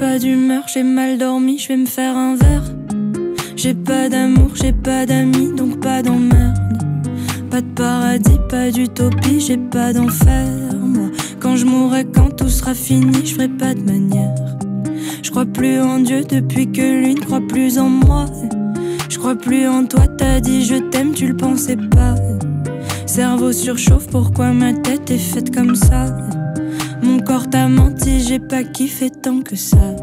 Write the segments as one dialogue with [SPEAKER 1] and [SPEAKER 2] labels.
[SPEAKER 1] pas d'humeur, j'ai mal dormi, je vais me faire un verre. J'ai pas d'amour, j'ai pas d'amis, donc pas d'emmerde. Pas de paradis, pas d'utopie, j'ai pas d'enfer. Moi, quand je mourrai, quand tout sera fini, je ferai pas de manière. Je plus en Dieu depuis que lui ne croit plus en moi. Je crois plus en toi, t'as dit je t'aime, tu le pensais pas. Cerveau surchauffe, pourquoi ma tête est faite comme ça? Mon corps t'a menti, j'ai pas kiffé tant que ça.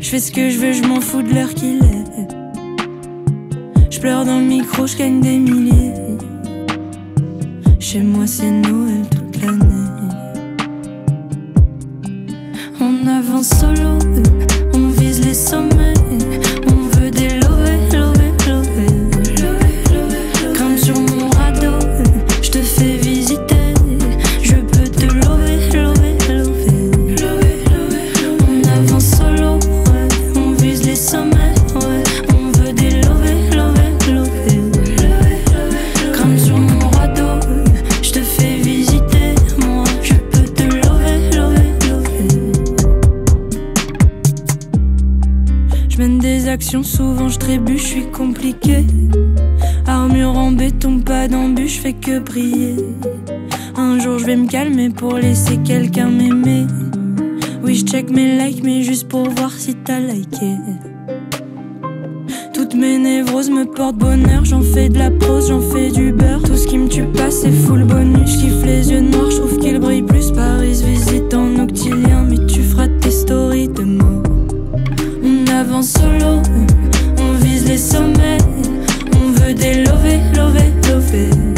[SPEAKER 1] Je fais ce que je veux, je m'en fous de l'heure qu'il est. Je pleure dans le micro, je gagne des milliers. Chez moi, c'est Noël toute l'année. On avance solo, on vise les sommets. Souvent je trébuche, je suis compliqué. Armure en béton, pas d'embûche, fais que briller. Un jour je vais me calmer pour laisser quelqu'un m'aimer. Oui, je check mes likes, mais juste pour voir si t'as liké. Toutes mes névroses me portent bonheur, j'en fais de la prose, j'en fais du beurre. Tout ce qui me tue pas, c'est full bonus. Je kiffe les yeux avance solo. On vise les sommets, on veut des lovés, lovés, lovés.